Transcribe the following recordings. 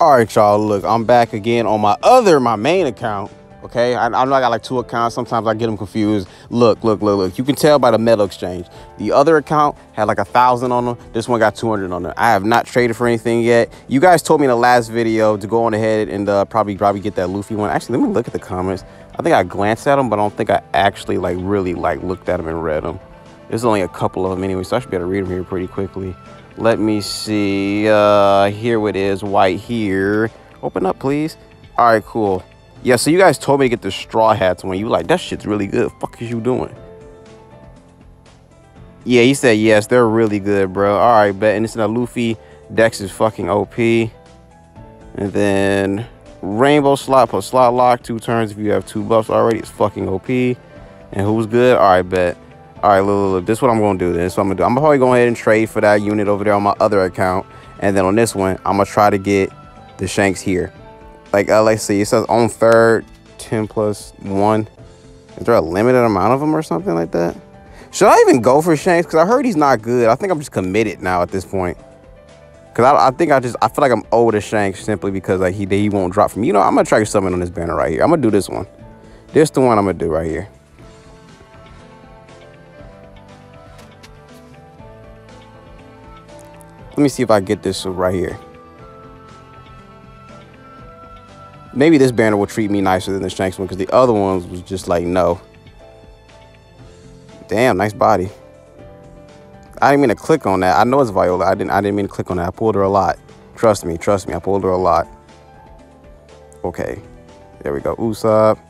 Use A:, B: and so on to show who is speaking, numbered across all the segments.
A: All right, y'all. Look, I'm back again on my other, my main account. Okay, I, I know I got like two accounts. Sometimes I get them confused. Look, look, look, look. You can tell by the medal exchange. The other account had like a thousand on them. This one got 200 on it. I have not traded for anything yet. You guys told me in the last video to go on ahead and uh, probably probably get that Luffy one. Actually, let me look at the comments. I think I glanced at them, but I don't think I actually like really like looked at them and read them. There's only a couple of them anyway, so I should be able to read them here pretty quickly. Let me see. Uh, here it is, white here. Open up, please. All right, cool. Yeah, so you guys told me to get the straw hats when you like, that shit's really good. Fuck is you doing? Yeah, he said yes, they're really good, bro. All right, bet. And it's in a Luffy. Dex is fucking OP. And then rainbow slot plus slot lock, two turns if you have two buffs already. It's fucking OP. And who's good? All right, bet. All right, look, look, look. This is what I'm gonna do. This is what I'm gonna do. I'm probably going ahead and trade for that unit over there on my other account, and then on this one, I'm gonna try to get the Shanks here. Like, uh, let's see. It says on third, 10 plus one. Is there a limited amount of them or something like that? Should I even go for Shanks? Because I heard he's not good. I think I'm just committed now at this point. Because I, I, think I just, I feel like I'm owed to Shanks simply because like he, he won't drop from, you know, I'm going to try something on this banner right here. I'm going to do this one. This the one I'm going to do right here. Let me see if I get this right here. Maybe this banner will treat me nicer than the Shanks one because the other ones was just like, no. Damn, nice body. I didn't mean to click on that. I know it's Viola. I didn't I didn't mean to click on that. I pulled her a lot. Trust me, trust me. I pulled her a lot. Okay. There we go. Usopp. Uh,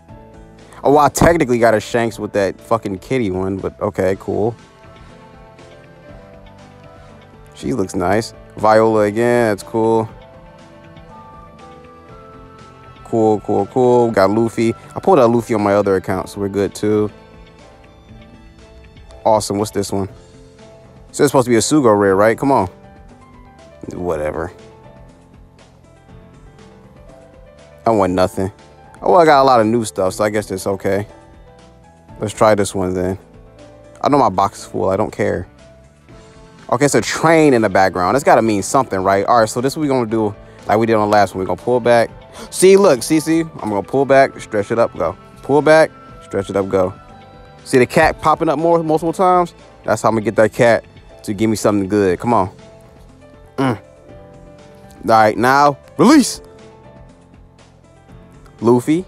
A: oh, well, I technically got a Shanks with that fucking kitty one, but okay, cool. She looks nice. Viola again, that's cool. Cool, cool, cool. Got Luffy. I pulled out Luffy on my other account, so we're good too. Awesome. What's this one? So it's supposed to be a Sugo rare, right? Come on. Whatever. I want nothing. Oh, I got a lot of new stuff, so I guess it's okay. Let's try this one then. I know my box is full. I don't care. Okay, it's a train in the background. That's got to mean something, right? All right, so this is what we're going to do like we did on the last one. We're going to pull back. See, look, see, see? I'm going to pull back, stretch it up, go. Pull back, stretch it up, go. See the cat popping up more multiple times? That's how I'm going to get that cat to give me something good. Come on. Mm. All right, now, release. Luffy.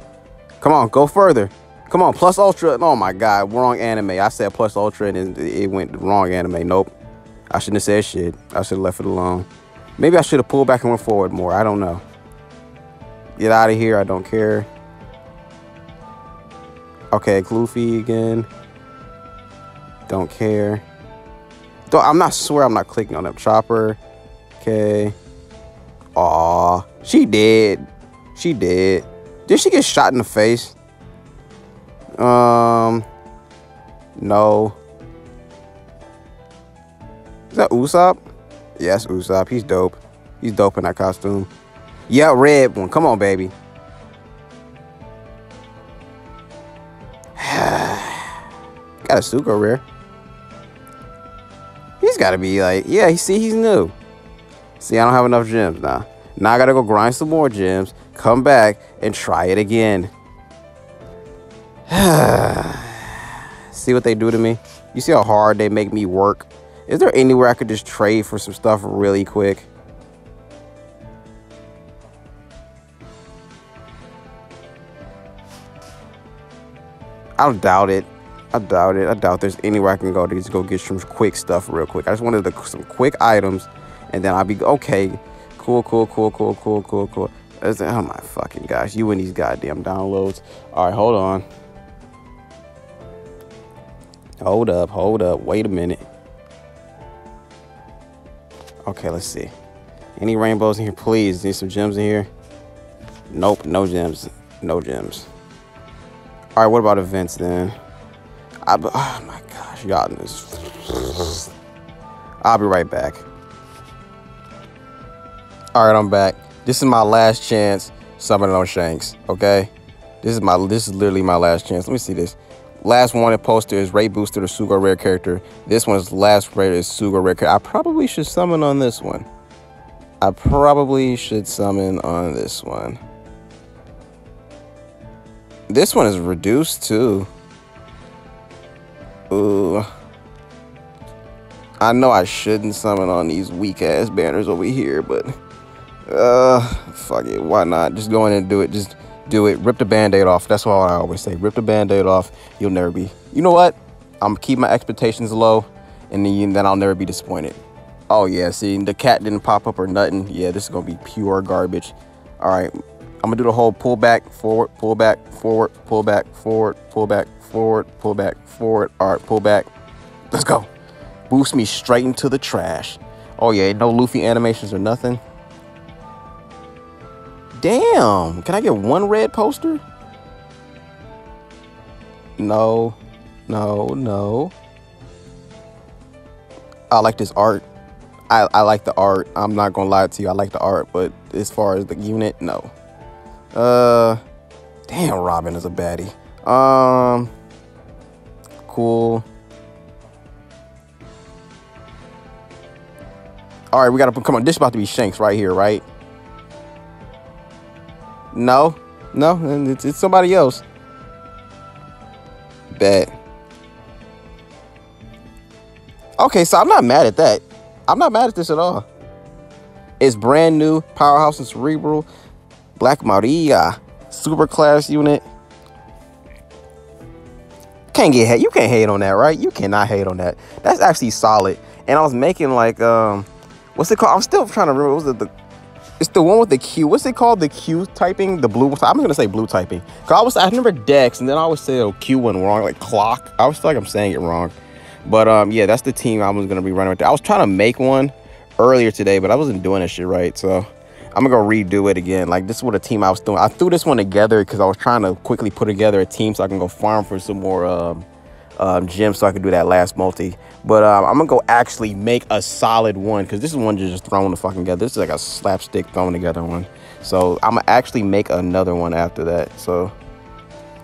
A: Come on, go further. Come on, plus ultra. Oh my God, wrong anime. I said plus ultra and it went wrong anime. Nope. I shouldn't have said shit. I should have left it alone. Maybe I should have pulled back and went forward more. I don't know. Get out of here. I don't care. Okay, Luffy again. Don't care. Don't, I'm not swear I'm not clicking on that chopper. Okay. Aw, she did. She did. Did she get shot in the face? Um, no. That Usopp? Yes, Usopp. He's dope. He's dope in that costume. Yeah, red one. Come on, baby. got a Sugo rare. He's got to be like, yeah, see, he's new. See, I don't have enough gems now. Now I got to go grind some more gems, come back, and try it again. see what they do to me? You see how hard they make me work? Is there anywhere I could just trade for some stuff really quick? I doubt it. I doubt it. I doubt there's anywhere I can go to just go get some quick stuff real quick. I just wanted the, some quick items, and then I'll be okay. Cool, cool, cool, cool, cool, cool, cool. Oh my fucking gosh, you and these goddamn downloads. All right, hold on. Hold up, hold up. Wait a minute. Okay, let's see. Any rainbows in here, please? Need some gems in here? Nope, no gems. No gems. All right, what about events then? I, oh my gosh, y'all. I'll be right back. All right, I'm back. This is my last chance summoning on Shanks, okay? This is my this is literally my last chance. Let me see this. Last wanted poster is Ray Booster, the Sugo rare character. This one's last rare is Sugo rare character. I probably should summon on this one. I probably should summon on this one. This one is reduced too. Ooh. I know I shouldn't summon on these weak ass banners over here, but uh fuck it, why not? Just go in and do it. Just do it. Rip the band-aid off. That's all I always say. Rip the band-aid off. You'll never be. You know what? I'm keep my expectations low and then, then I'll never be disappointed. Oh yeah, see the cat didn't pop up or nothing. Yeah, this is gonna be pure garbage. All right, I'm gonna do the whole pull back, forward, pull back, forward, pull back, forward, pull back, forward, pull back, forward. All right, pull back. Let's go. Boost me straight into the trash. Oh yeah, no Luffy animations or nothing. Damn, can I get one red poster? No, no, no. I like this art. I, I like the art. I'm not gonna lie to you. I like the art, but as far as the unit, no. Uh, damn, Robin is a baddie. Um, cool. All right, we gotta come on. This is about to be Shanks right here, right? No, no, it's, it's somebody else. Bet. Okay, so I'm not mad at that. I'm not mad at this at all. It's brand new, powerhouse and cerebral. Black Maria, super class unit. Can't get hate. You can't hate on that, right? You cannot hate on that. That's actually solid. And I was making like um, what's it called? I'm still trying to remember. What was it the? It's the one with the Q. What's it called? The Q typing, the blue. I'm gonna say blue typing. Cause I was I remember Dex, and then I always say oh, Q one wrong, like clock. I always feel like I'm saying it wrong. But um, yeah, that's the team I was gonna be running with. I was trying to make one earlier today, but I wasn't doing this shit right. So I'm gonna go redo it again. Like this is what a team I was doing. I threw this one together because I was trying to quickly put together a team so I can go farm for some more um, um, gems so I can do that last multi. But um, I'm gonna go actually make a solid one because this is one just throwing the fucking together. This is like a slapstick thrown together one. So I'm gonna actually make another one after that. So,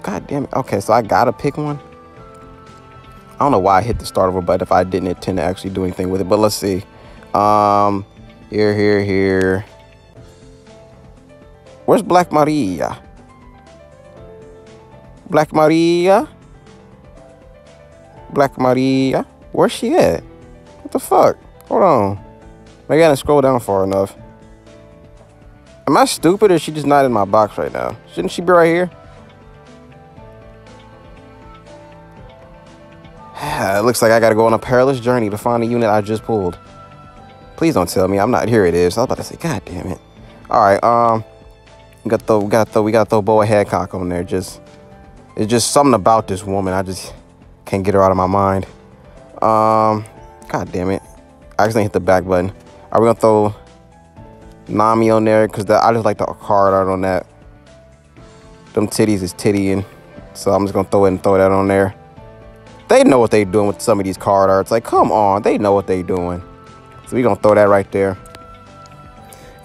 A: god damn it. Okay, so I gotta pick one. I don't know why I hit the start of over button if I didn't intend to actually do anything with it. But let's see. Um, here, here, here. Where's Black Maria? Black Maria? Black Maria? Where's she at? What the fuck? Hold on. Maybe I didn't scroll down far enough. Am I stupid or is she just not in my box right now? Shouldn't she be right here? it looks like I gotta go on a perilous journey to find the unit I just pulled. Please don't tell me I'm not. Here it is. I was about to say, God damn it. All right, um, we got throw, we got throw, we got throw Boa Hancock on there. Just, it's just something about this woman. I just can't get her out of my mind. Um, God damn it. I accidentally hit the back button. Are we gonna throw Nami on there? Cause I just like the card art on that. Them titties is tittying. So I'm just gonna throw it and throw that on there. They know what they're doing with some of these card arts. Like, come on, they know what they're doing. So we're gonna throw that right there.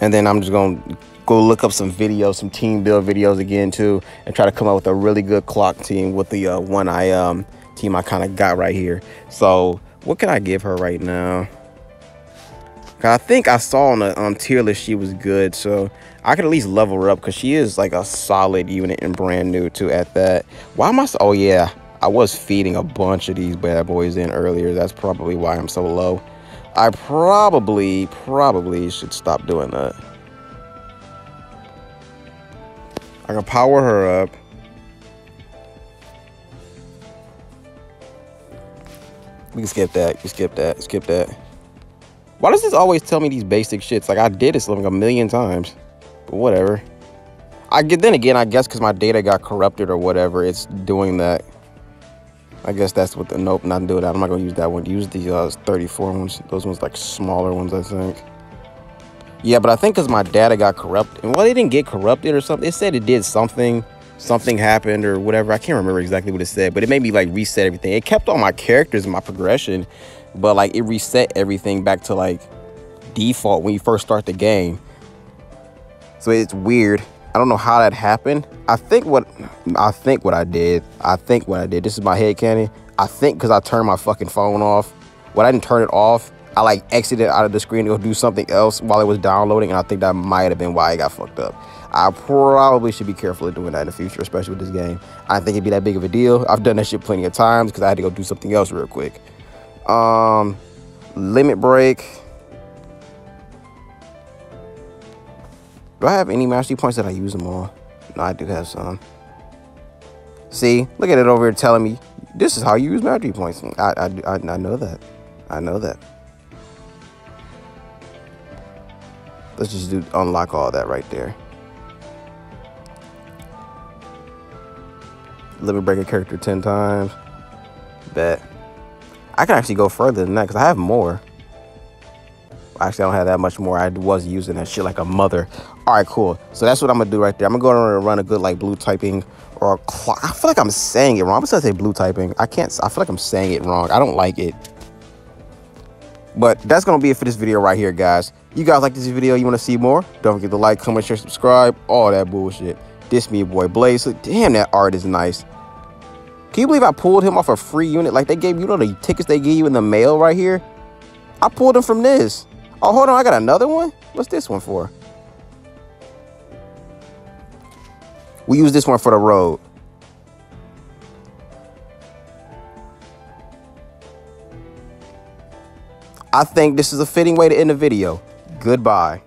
A: And then I'm just gonna go look up some videos, some team build videos again too, and try to come up with a really good clock team with the uh, one I um team I kind of got right here. So what can I give her right now? I think I saw on the um, tier list she was good, so I could at least level her up because she is like a solid unit and brand new too at that. Why am I? So, oh yeah, I was feeding a bunch of these bad boys in earlier. That's probably why I'm so low. I probably, probably should stop doing that. I can power her up. We can skip that. We skip that. Skip that. Why does this always tell me these basic shits? Like I did this like a million times. But whatever. I get then again, I guess because my data got corrupted or whatever, it's doing that. I guess that's what the nope, not do that. I'm not gonna use that one. Use the uh, 34 ones. Those ones like smaller ones, I think. Yeah, but I think because my data got corrupted. Well, it didn't get corrupted or something. It said it did something. Something happened or whatever. I can't remember exactly what it said, but it made me like reset everything. It kept all my characters and my progression, but like it reset everything back to like default when you first start the game. So it's weird. I don't know how that happened. I think what I think what I did. I think what I did. This is my head candy. I think because I turned my fucking phone off. When I didn't turn it off, I like exited out of the screen to go do something else while it was downloading, and I think that might have been why it got fucked up. I probably should be careful of doing that in the future, especially with this game. I think it'd be that big of a deal. I've done that shit plenty of times because I had to go do something else real quick. Um, limit break. Do I have any mastery points that I use them all? No, I do have some. See, look at it over here telling me this is how you use mastery points. I, I, I, I know that. I know that. Let's just do unlock all that right there. Limit break a character 10 times. Bet. I can actually go further than that because I have more. Actually, I don't have that much more. I was using that shit like a mother. All right, cool. So that's what I'm gonna do right there. I'm gonna go and run a good like blue typing or clock. I feel like I'm saying it wrong. I'm gonna say blue typing. I can't. I feel like I'm saying it wrong. I don't like it. But that's gonna be it for this video right here, guys. You guys like this video? You want to see more? Don't forget to like, comment, share, subscribe, all that bullshit. This me, boy Blaze. Damn, that art is nice. Can you believe I pulled him off a free unit? Like they gave you know the tickets they gave you in the mail right here. I pulled him from this. Oh, hold on. I got another one. What's this one for? We use this one for the road. I think this is a fitting way to end the video. Goodbye.